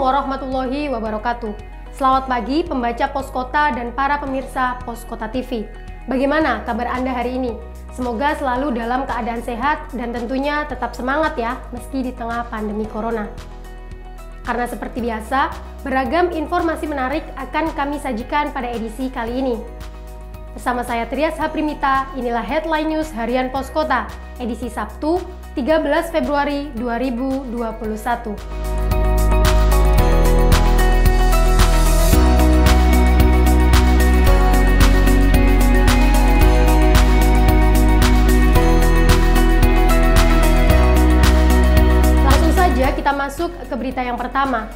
warahmatullahi wabarakatuh. Selamat pagi pembaca Poskota dan para pemirsa Poskota TV. Bagaimana kabar Anda hari ini? Semoga selalu dalam keadaan sehat dan tentunya tetap semangat ya meski di tengah pandemi corona. Karena seperti biasa, beragam informasi menarik akan kami sajikan pada edisi kali ini. Bersama saya Trias Haprimita, inilah Headline News Harian Poskota, edisi Sabtu 13 Februari 2021. Kita masuk ke berita yang pertama.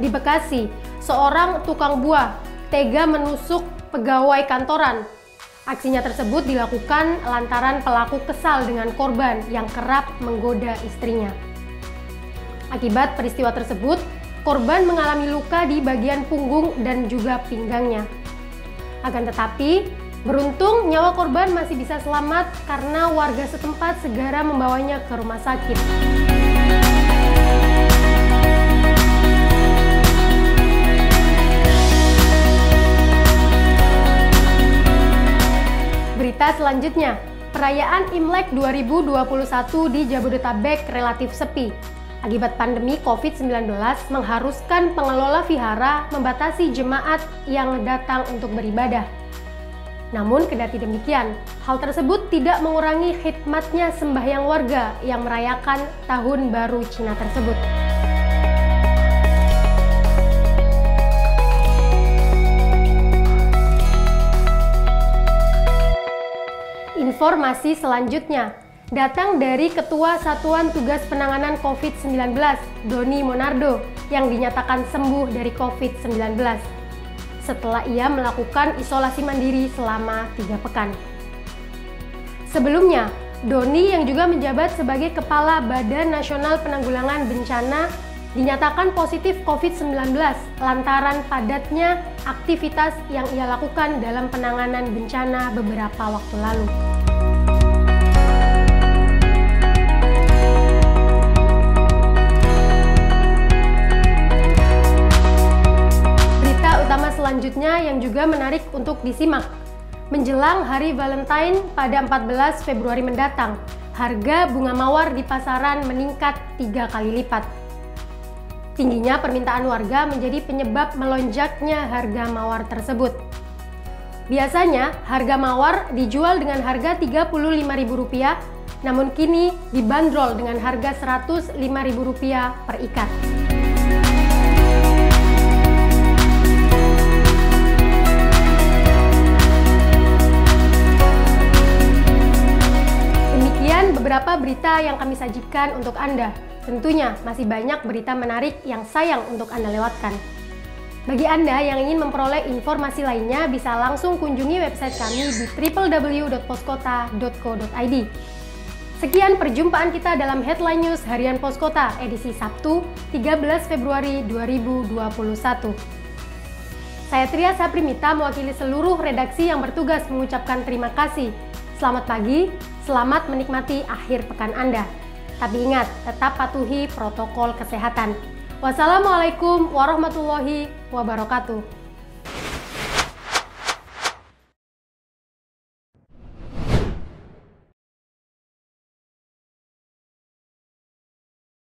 Di Bekasi, seorang tukang buah tega menusuk pegawai kantoran Aksinya tersebut dilakukan lantaran pelaku kesal dengan korban yang kerap menggoda istrinya. Akibat peristiwa tersebut, korban mengalami luka di bagian punggung dan juga pinggangnya. Akan tetapi, beruntung nyawa korban masih bisa selamat karena warga setempat segera membawanya ke rumah sakit. Berita selanjutnya, perayaan Imlek 2021 di Jabodetabek relatif sepi. Akibat pandemi COVID-19 mengharuskan pengelola vihara membatasi jemaat yang datang untuk beribadah. Namun kendati demikian, hal tersebut tidak mengurangi khidmatnya sembahyang warga yang merayakan Tahun Baru Cina tersebut. Informasi selanjutnya datang dari Ketua Satuan Tugas Penanganan COVID-19, Doni Monardo, yang dinyatakan sembuh dari COVID-19 setelah ia melakukan isolasi mandiri selama tiga pekan. Sebelumnya, Doni yang juga menjabat sebagai Kepala Badan Nasional Penanggulangan Bencana dinyatakan positif COVID-19 lantaran padatnya aktivitas yang ia lakukan dalam penanganan bencana beberapa waktu lalu. Selanjutnya yang juga menarik untuk disimak. Menjelang hari Valentine pada 14 Februari mendatang, harga bunga mawar di pasaran meningkat tiga kali lipat. Tingginya permintaan warga menjadi penyebab melonjaknya harga mawar tersebut. Biasanya, harga mawar dijual dengan harga Rp35.000, namun kini dibanderol dengan harga Rp105.000 per ikat. Beberapa berita yang kami sajikan untuk Anda. Tentunya masih banyak berita menarik yang sayang untuk Anda lewatkan. Bagi Anda yang ingin memperoleh informasi lainnya bisa langsung kunjungi website kami di www.poskota.co.id. Sekian perjumpaan kita dalam Headline News Harian Poskota edisi Sabtu 13 Februari 2021. Saya Tria Saprimita mewakili seluruh redaksi yang bertugas mengucapkan terima kasih. Selamat pagi, selamat menikmati akhir pekan Anda. Tapi ingat, tetap patuhi protokol kesehatan. Wassalamualaikum warahmatullahi wabarakatuh.